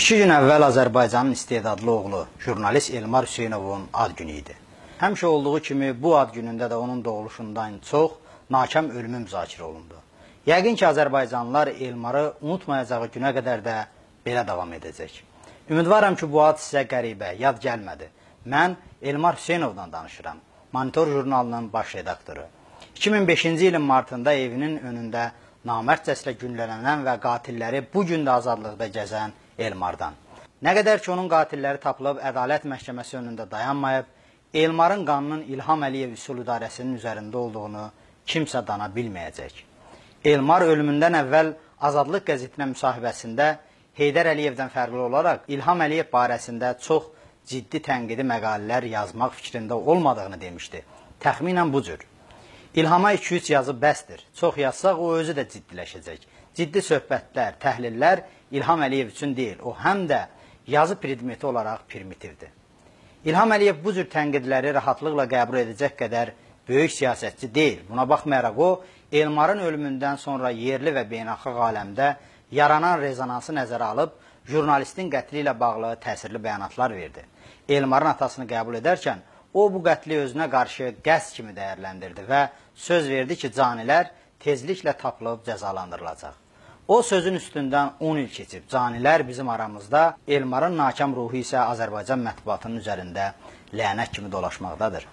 İki gün əvvəl Azərbaycanın istedadlı oğlu jurnalist Elmar Hüseynovun ad günü idi. Həmişə olduğu kimi bu ad günündə də onun doğuluşundan çox nakam ölümü müzakirə olundu. Yəqin ki, Azərbaycanlılar Elmarı unutmayacağı günə qədər də belə davam edəcək. Ümidvaram ki, bu ad sizə qəribə, yad gəlmədi. Mən Elmar Hüseynovdan danışıram. Monitor jurnalının baş redaktoru. 2005-ci ilin martında evinin önündə namərtcəslə günlənən və qatilləri bu gün də azadlıqda gəzən Elmardan. Nə qədər ki, onun qatilləri tapılıb ədalət məhkəməsi önündə dayanmayıb, Elmarın qanının İlham Əliyev üsul idarəsinin üzərində olduğunu kimsə dana bilməyəcək. Elmar ölümündən əvvəl Azadlıq qəzetinə müsahibəsində Heydər Əliyevdən fərqli olaraq İlham Əliyev barəsində çox ciddi tənqidi məqalələr yazmaq fikrində olmadığını demişdi. Təxminən bu cür. İlhama 2-3 yazı bəsdir. Çox yazsaq o özü də ciddiləşəcək. Ciddi söhbətlər, təhlillər İlham Əliyev üçün deyil. O həm də yazı predmeti olaraq primitivdir. İlham Əliyev bu cür tənqidləri rahatlıqla qəbul edəcək qədər böyük siyasətçi deyil. Buna baxmayaraq o, Elmarın ölümündən sonra yerli və beynəlxalq aləmdə yaranan rezonansı nəzərə alıb, jurnalistin qətli ilə bağlı təsirli bəyanatlar verdi. Elmarın atasını qəbul edərkən, o bu qətli özünə qarşı qəs kimi dəyərləndirdi və söz verdi ki, canilər tezliklə tapılıb cəzalandırılacaq. O sözün üstündən 10 il keçib. Canilər bizim aramızda, Elmarın nakam ruhu isə Azərbaycan mətbuatının üzərində lənət kimi dolaşmaqdadır.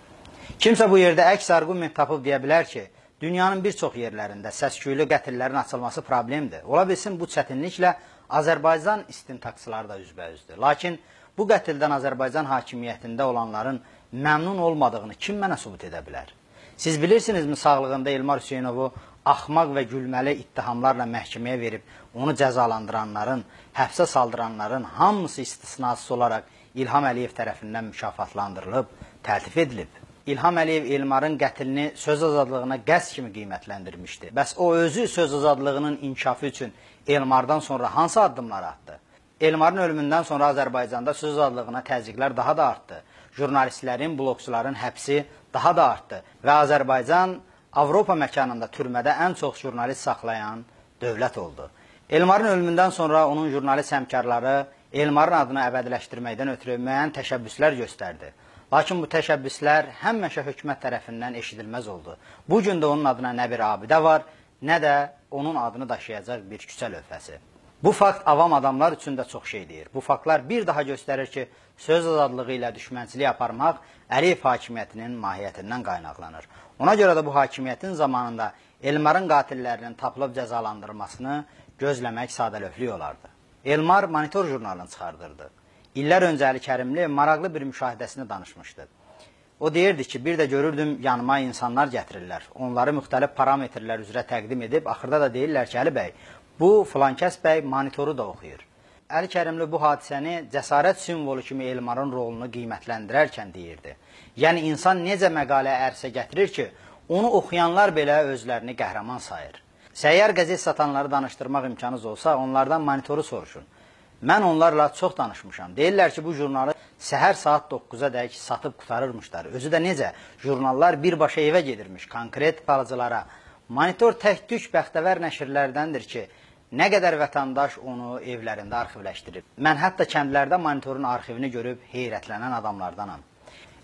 Kimsə bu yerdə əks argument tapıb deyə bilər ki, dünyanın bir çox yerlərində səsküylü qətillərin açılması problemdir. Ola bilsin bu çətinliklə Azərbaycan istintaksıları da üzbəyüzdür. Lakin bu qətildən Azərbaycan hakimiyyətində olanların məmnun olmadığını kim mənə sübut edə bilər? Siz bilirsinizmi sağlığında Elmar Hüseynovu axmaq və gülməli ittihamlarla məhkəməyə verib onu cəzalandıranların, həbsə saldıranların hamısı istisnasız olaraq İlham Əliyev tərəfindən mükafatlandırılıb, təltif edilib. İlham Əliyev Elmarın qətlini söz azadlığına qəs kimi qiymətləndirmişdi. Bəs o özü söz azadlığının inkişafı üçün Elmardan sonra hansı addımlar atdı? Elmarın ölümündən sonra Azərbaycanda söz azadlığına təzyiqlər daha da artdı. Jurnalistlərin, blokçuların həbsi daha da artdı və Azərbaycan Avropa məkanında türmədə ən çox jurnalist saxlayan dövlət oldu. Elmarın ölümündən sonra onun jurnalist həmkarları Elmarın adını əbədiləşdirməkdən ötürü müəyyən təşəbbüslər göstərdi. Lakin bu təşəbbüslər həmişə hökumət tərəfindən eşidilməz oldu. Bu gün də onun adına nə bir abidə var, nə də onun adını daşıyacaq bir küçə lövhəsi. Bu fakt avam adamlar üçün də çox şey deyir. Bu faktlar bir daha göstərir ki, söz azadlığı ilə düşmənçilik aparmaq Əliyev hakimiyyətinin mahiyyətindən qaynaqlanır. Ona görə də bu hakimiyyətin zamanında Elmarın qatillərinin tapılıb cəzalandırılmasını gözləmək sadəlövlük olardı. Elmar monitor jurnalını çıxardırdı. İllər öncə Əli Kərimli maraqlı bir müşahidəsini danışmışdı. O deyirdi ki, bir də görürdüm yanıma insanlar gətirirlər. Onları müxtəlif parametrlər üzrə təqdim edib, axırda da deyirlər ki, Əli bəy, bu filankəs bəy monitoru da oxuyur. Əli Kərimli bu hadisəni cəsarət simvolu kimi Elmarın rolunu qiymətləndirərkən deyirdi. Yəni, insan necə məqalə ərsə gətirir ki, onu oxuyanlar belə özlərini qəhrəman sayır. Səyyar qəzet satanları danışdırmaq imkanınız olsa, onlardan monitoru soruşun. Mən onlarla çox danışmışam. Deyirlər ki, bu jurnalı səhər saat 9-a dək satıb qutarırmışlar. Özü də necə? Jurnallar birbaşa evə gedirmiş, konkret alıcılara. Monitor tək tük bəxtəvər nəşrlərdəndir ki, nə qədər vətəndaş onu evlərində arxivləşdirib. Mən hətta kəndlərdə monitorun arxivini görüb heyrətlənən adamlardanam.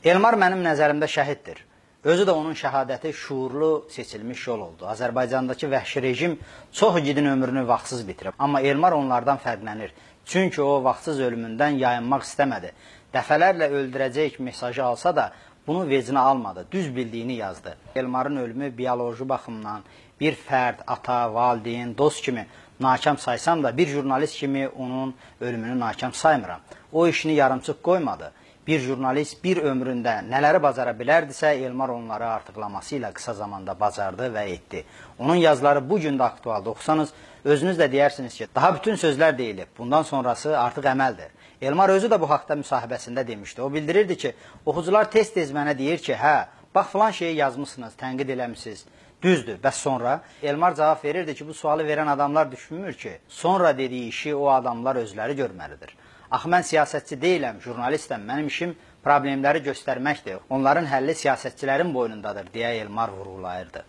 Elmar mənim nəzərimdə şəhiddir. Özü də onun şəhadəti şuurlu seçilmiş yol oldu. Azərbaycandakı vəhşi rejim çox igidin ömrünü vaxtsız bitirib. Amma Elmar onlardan fərqlənir. Çünki o vaxtsız ölümündən yayınmaq istəmədi. Dəfələrlə öldürəcək mesajı alsa da bunu vecinə almadı. Düz bildiyini yazdı. Elmarın ölümü bioloji baxımdan bir fərd, ata, valideyn, dost kimi nakam saysam da bir jurnalist kimi onun ölümünü nakam saymıram. O işini yarımçıq qoymadı. Bir jurnalist bir ömründə nələri bacara bilərdisə, Elmar onları artıqlaması ilə qısa zamanda bacardı və etdi. Onun yazıları bu gün də aktualdır. Oxusanız, özünüz də deyərsiniz ki, daha bütün sözlər deyilib. Bundan sonrası artıq əməldir. Elmar özü də bu haqda müsahibəsində demişdi. O bildirirdi ki, oxucular tez-tez mənə deyir ki, hə, bax filan şeyi yazmısınız, tənqid eləmişsiniz. Düzdür. Bəs sonra Elmar cavab verirdi ki, bu sualı verən adamlar düşünmür ki, sonra dediyi işi o adamlar özləri görməlidir. Axı mən siyasətçi deyiləm, jurnalistəm. Mənim işim problemləri göstərməkdir. Onların həlli siyasətçilərin boynundadır, deyə Elmar vurğulayırdı.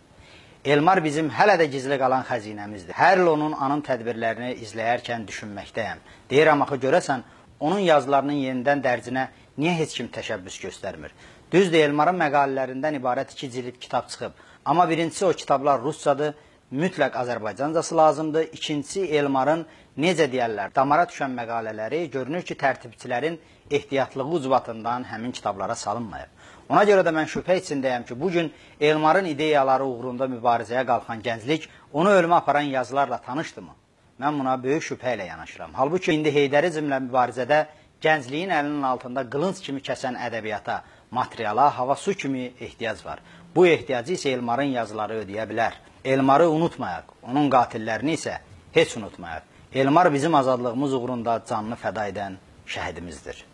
Elmar bizim hələ də gizli qalan xəzinəmizdir. Hər il onun anım tədbirlərini izləyərkən düşünməkdəyəm. Deyirəm axı görəsən onun yazılarının yenidən dərcinə niyə heç kim təşəbbüs göstərmir? Düzdür, Elmarın məqalələrindən ibarət iki cilt kitab çıxıb. Amma birincisi o kitablar ruscadır, mütləq Azərbaycancası lazımdır. İkincisi Elmarın necə deyərlər, damara düşən məqalələri görünür ki, tərtibçilərin ehtiyatlığı ucbatından həmin kitablara salınmayıb. Ona görə də mən şübhə içindəyəm ki, bu gün Elmarın ideyaları uğrunda mübarizəyə qalxan gənclik onu ölümə aparan yazılarla tanışdımı? Mən buna böyük şübhə ilə yanaşıram. Halbuki indi Heydərizmlə mübarizədə gəncliyin əlinin altında qılınc kimi kəsən ədəbiyyata, materiala, hava su kimi ehtiyac var. Bu ehtiyacı isə Elmarın yazıları ödəyə bilər. Elmarı unutmayaq, onun qatillərini isə heç unutmayaq. Elmar bizim azadlığımız uğrunda canını fəda edən şəhidimizdir.